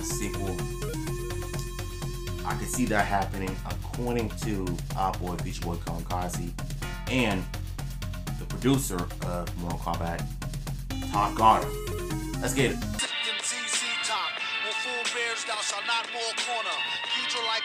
uh, sequel. I could see that happening according to our boy Beach Boy Kamikaze and the producer of Mortal Kombat, Todd Garner. Let's get it. Like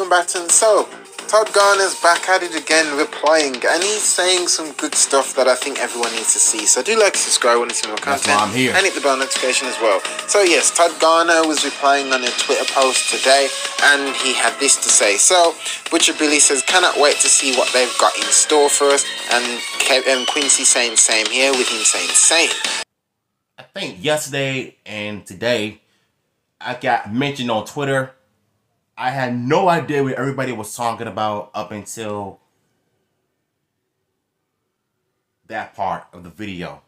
combatants. So, Todd Garner's back at it again, replying, and he's saying some good stuff that I think everyone needs to see. So do like, subscribe, want to see more content, I'm here. and hit the bell notification as well. So yes, Todd Garner uh, was replying on a Twitter post today, and he had this to say. So Butcher Billy says, cannot wait to see what they've got in store for us, and Kevin Quincy saying same here with him saying same. I think yesterday and today, I got mentioned on Twitter I had no idea what everybody was talking about up until that part of the video.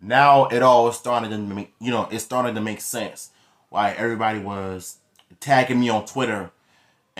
Now it all started to make, you know, it started to make sense why everybody was tagging me on Twitter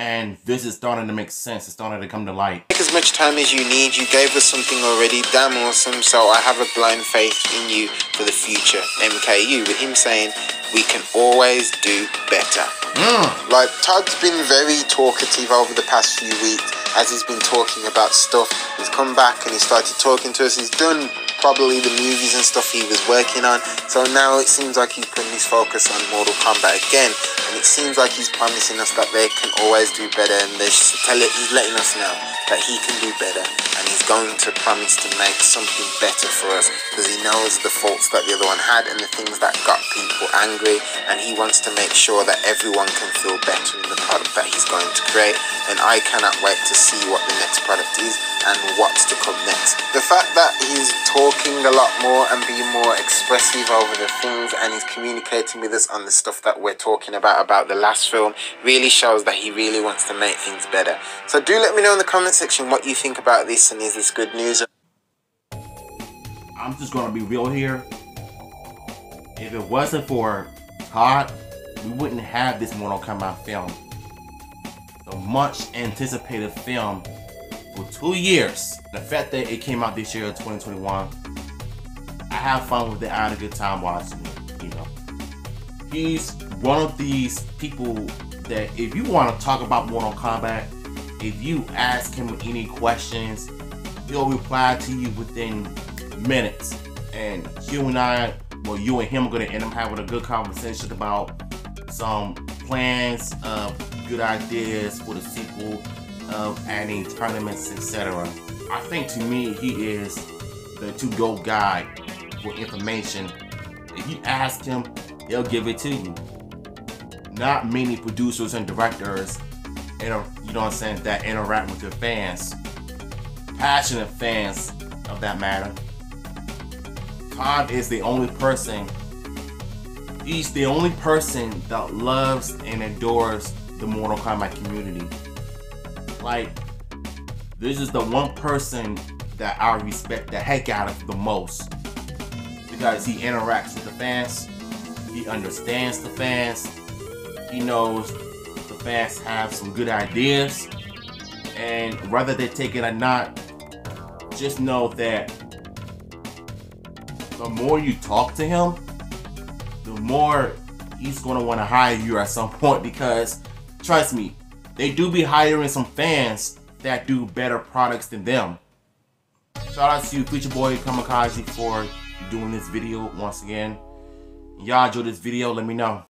and this is starting to make sense. It's starting to come to light. Take as much time as you need. You gave us something already. Damn awesome. So I have a blind faith in you for the future. MKU with him saying we can always do better. Mm. Like Todd's been very talkative over the past few weeks as he's been talking about stuff. He's come back and he started talking to us. He's done probably the movies and stuff he was working on. So now it seems like he's putting his focus on Mortal Kombat again. And it seems like he's promising us that they can always do better. And tell it, he's letting us know that he can do better. He's going to promise to make something better for us. Because he knows the faults that the other one had and the things that got people angry. And he wants to make sure that everyone can feel better in the product that he's going to create. And I cannot wait to see what the next product is and what's to come next. The fact that he's talking a lot more and being more expressive over the things and he's communicating with us on the stuff that we're talking about about the last film really shows that he really wants to make things better. So do let me know in the comment section what you think about this and is this good news? I'm just gonna be real here. If it wasn't for Todd, we wouldn't have this Mortal Kombat film. The much anticipated film for two years. The fact that it came out this year, 2021, I have fun with it. I had a good time watching it. You know, he's one of these people that if you want to talk about Mortal Kombat, if you ask him any questions, he'll reply to you within minutes. And you and I, well, you and him are gonna end up having a good conversation about some plans, uh, good ideas for the sequel, of adding tournaments, etc. I think to me, he is the to-go guy for information. If you ask him, he'll give it to you. Not many producers and directors, you know what I'm saying, that interact with their fans. Passionate fans of that matter. Todd is the only person, he's the only person that loves and adores the Mortal Kombat community. Like, this is the one person that I respect the heck out of the most because he interacts with the fans, he understands the fans, he knows the fans have some good ideas, and whether they take it or not, just know that the more you talk to him, the more he's gonna want to hire you at some point because trust me, they do be hiring some fans that do better products than them. Shout out to you, Future Boy Kamikaze, for doing this video once again. Y'all enjoy this video, let me know.